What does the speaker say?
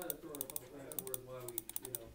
I to throw a couple back why we, you know,